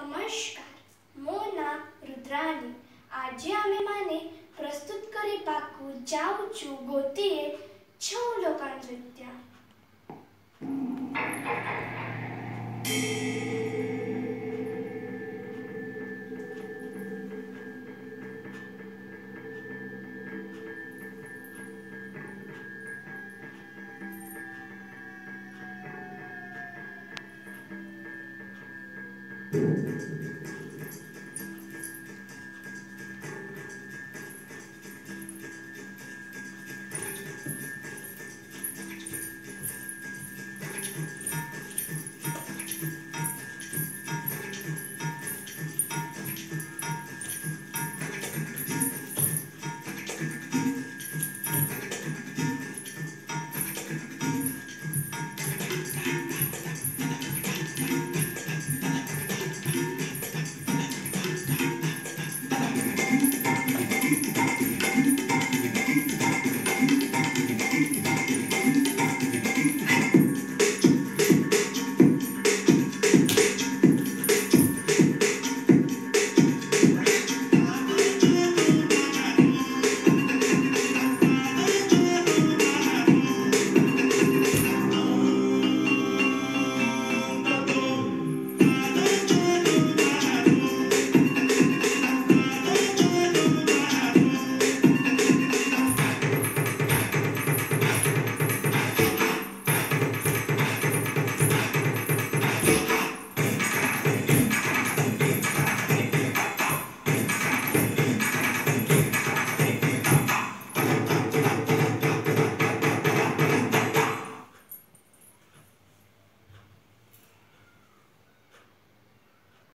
નમસ્કાર મો નામ રુદ્રાણી આજે અમે મને પ્રસ્તુત કરી પાકું જાઉં છું ગોતીએ છઉ લોકાંત નૃત્ય